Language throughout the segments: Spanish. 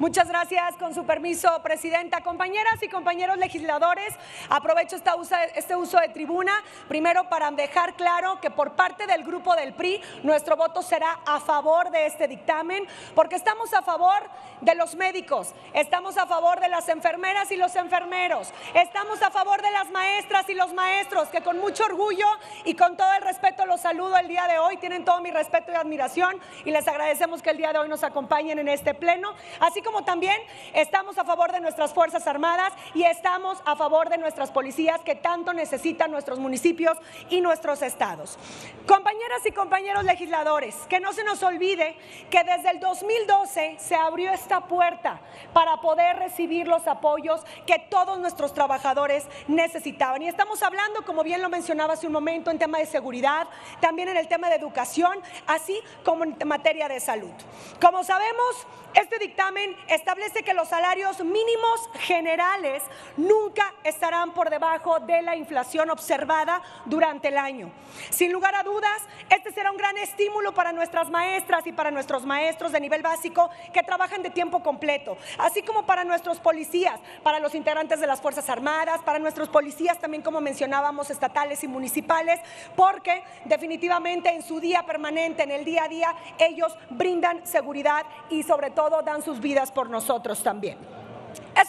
Muchas gracias, con su permiso, Presidenta. Compañeras y compañeros legisladores, aprovecho este uso de tribuna, primero para dejar claro que por parte del grupo del PRI, nuestro voto será a favor de este dictamen, porque estamos a favor de los médicos, estamos a favor de las enfermeras y los enfermeros, estamos a favor de las maestras y los maestros, que con mucho orgullo y con todo el respeto los saludo el día de hoy, tienen todo mi respeto y admiración y les agradecemos que el día de hoy nos acompañen en este pleno, así como también estamos a favor de nuestras Fuerzas Armadas y estamos a favor de nuestras policías que tanto necesitan nuestros municipios y nuestros estados. Compañeras y compañeros legisladores, que no se nos olvide que desde el 2012 se abrió esta puerta para poder recibir los apoyos que todos nuestros trabajadores necesitaban. Y estamos hablando, como bien lo mencionaba hace un momento, en tema de seguridad, también en el tema de educación, así como en materia de salud. Como sabemos, este dictamen establece que los salarios mínimos generales nunca estarán por debajo de la inflación observada durante el año. Sin lugar a dudas, este será un gran estímulo para nuestras maestras y para nuestros maestros de nivel básico que trabajan de tiempo completo, así como para nuestros policías, para los integrantes de las Fuerzas Armadas, para nuestros policías también, como mencionábamos, estatales y municipales, porque definitivamente en su día permanente, en el día a día, ellos brindan seguridad y sobre todo dan sus vidas por nosotros también.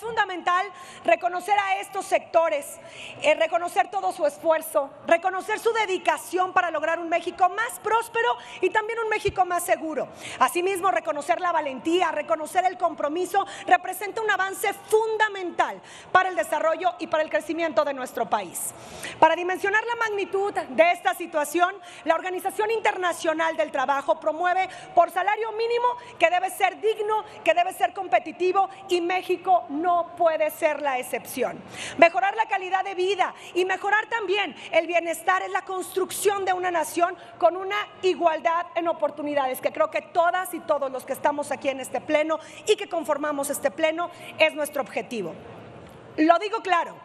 Fundamental reconocer a estos sectores, eh, reconocer todo su esfuerzo, reconocer su dedicación para lograr un México más próspero y también un México más seguro. Asimismo, reconocer la valentía, reconocer el compromiso representa un avance fundamental para el desarrollo y para el crecimiento de nuestro país. Para dimensionar la magnitud de esta situación, la Organización Internacional del Trabajo promueve por salario mínimo que debe ser digno, que debe ser competitivo y México no puede ser la excepción. Mejorar la calidad de vida y mejorar también el bienestar es la construcción de una nación con una igualdad en oportunidades, que creo que todas y todos los que estamos aquí en este pleno y que conformamos este pleno es nuestro objetivo. Lo digo claro,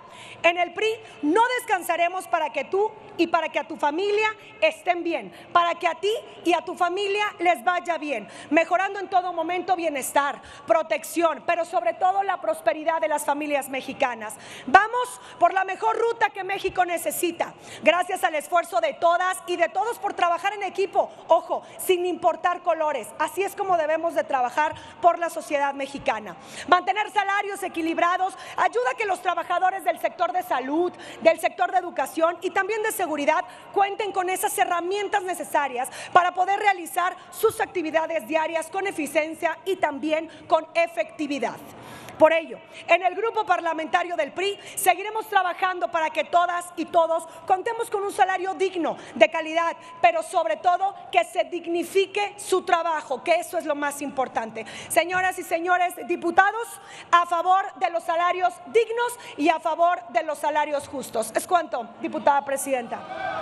en el PRI no descansaremos para que tú y para que a tu familia estén bien, para que a ti y a tu familia les vaya bien, mejorando en todo momento bienestar, protección, pero sobre todo la prosperidad de las familias mexicanas. Vamos por la mejor ruta que México necesita, gracias al esfuerzo de todas y de todos por trabajar en equipo, ojo, sin importar colores. Así es como debemos de trabajar por la sociedad mexicana. Mantener salarios equilibrados ayuda a que los trabajadores del sector de salud, del sector de educación y también de seguridad cuenten con esas herramientas necesarias para poder realizar sus actividades diarias con eficiencia y también con efectividad. Por ello, en el grupo parlamentario del PRI seguiremos trabajando para que todas y todos contemos con un salario digno, de calidad, pero sobre todo que se dignifique su trabajo, que eso es lo más importante. Señoras y señores diputados, a favor de los salarios dignos y a favor de los salarios justos. Es cuanto, diputada presidenta.